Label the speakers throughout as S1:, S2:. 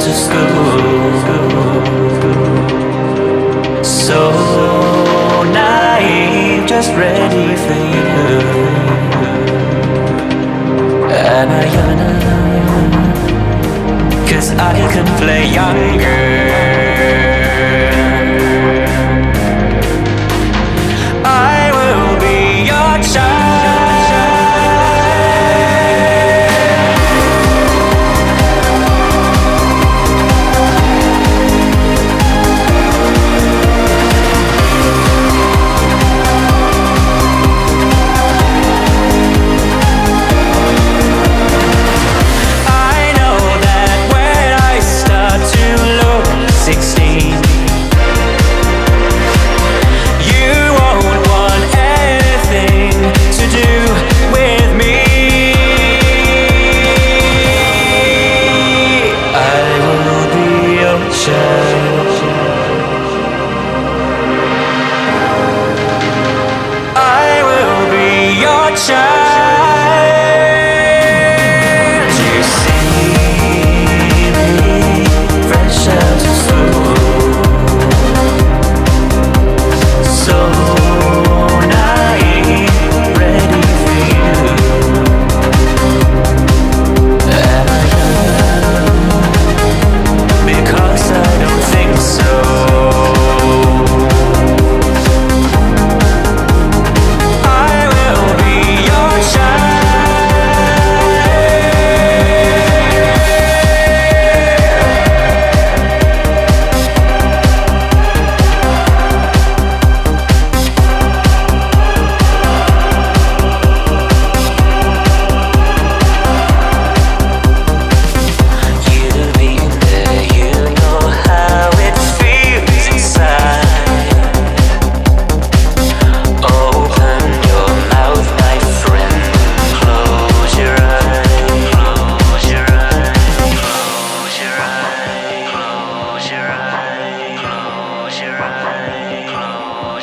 S1: to school. So naive, just ready for you. I cause I can play younger.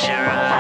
S1: close your eyes.